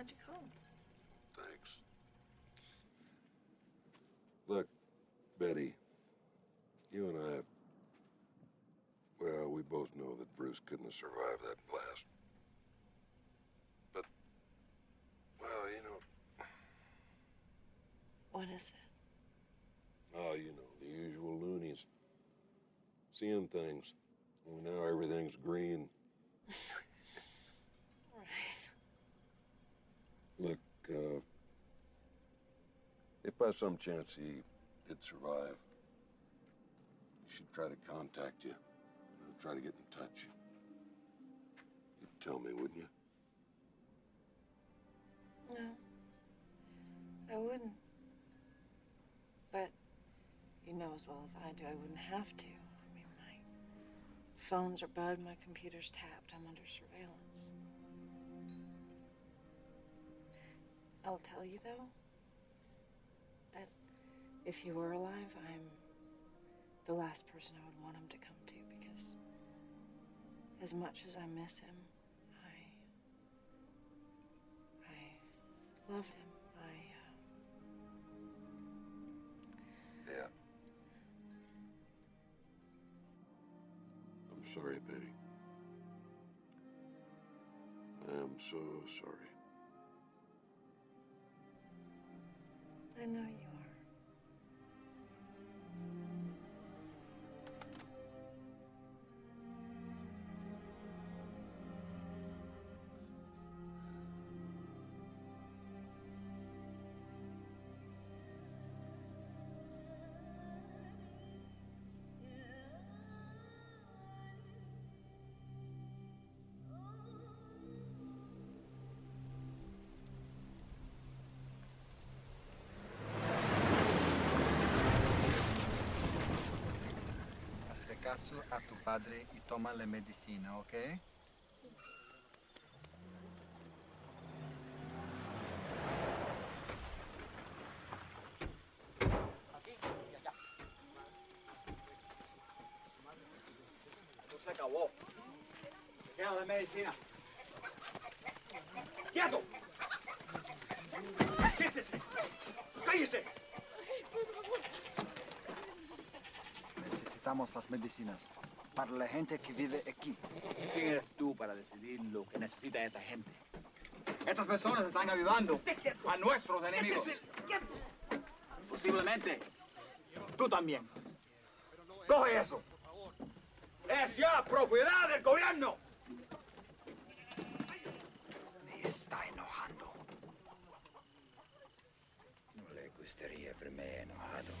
glad you called. Thanks. Look, Betty, you and I, well, we both know that Bruce couldn't have survived that blast. But, well, you know. What is it? Oh, you know, the usual loonies. Seeing things. Well, now everything's green. uh, if by some chance he did survive, you should try to contact you. know, try to get in touch. You'd tell me, wouldn't you? No. I wouldn't. But you know as well as I do, I wouldn't have to. I mean, my phones are bugged, my computer's tapped, I'm under surveillance. I'll tell you, though, that if he were alive, I'm the last person I would want him to come to because as much as I miss him, I. I loved him. I. Uh, Yeah. I'm sorry, Betty. I am so sorry. I know you caso a tu padre y toma la medicina, ¿ok? Esto se acabó. Se queda la medicina. Necesitamos las medicinas para la gente que vive aquí. ¿Quién eres tú para decidir lo que necesita esta gente? Estas personas están ayudando a nuestros enemigos. Posiblemente tú también. Coge eso. Es ya propiedad del gobierno. Me está enojando. No le gustaría verme enojado.